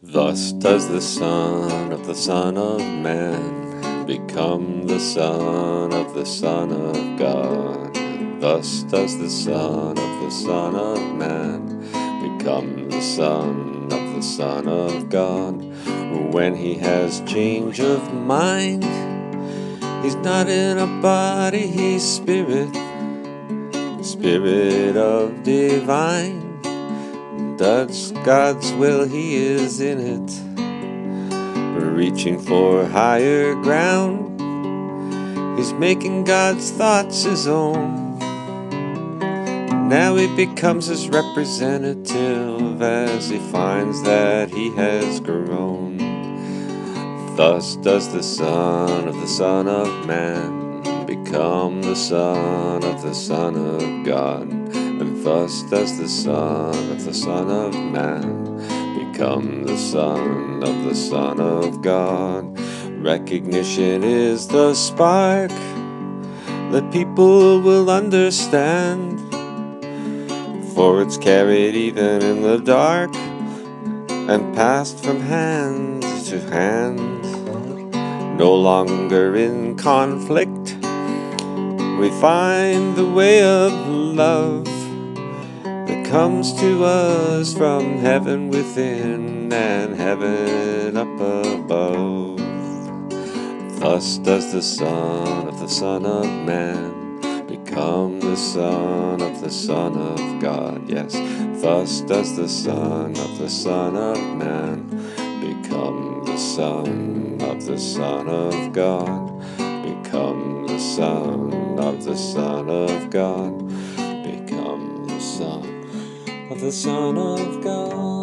Thus does the Son of the Son of Man become the Son of the Son of God. Thus does the Son of the Son of Man become the Son of the Son of God. When he has change of mind, he's not in a body, he's spirit, spirit of divine. That's God's will, He is in it. Reaching for higher ground, He's making God's thoughts His own. Now He becomes His representative as He finds that He has grown. Thus does the Son of the Son of Man become the Son of the Son of God. Thus does the Son of the Son of Man become the Son of the Son of God. Recognition is the spark that people will understand, for it's carried even in the dark and passed from hand to hand. No longer in conflict, we find the way of love comes to us from heaven within and heaven up above. Thus does the Son of the Son of Man become the Son of the Son of God. Yes, thus does the Son of the Son of Man become the Son of the Son of God. Become the Son of the Son the Son of God.